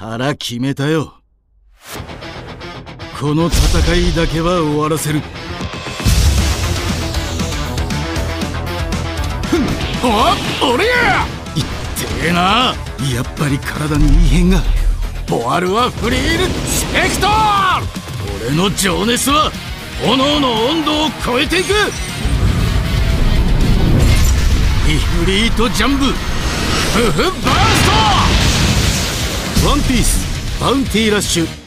腹決めたよ。この戦いだけは終わらせる。お俺や。いってえなやっぱり体に異変が。ボワルはフリールスペクトー俺の情熱は炎の温度を超えていく。イフリートジャンブフフバーストワンピース。バウンティーラッシュ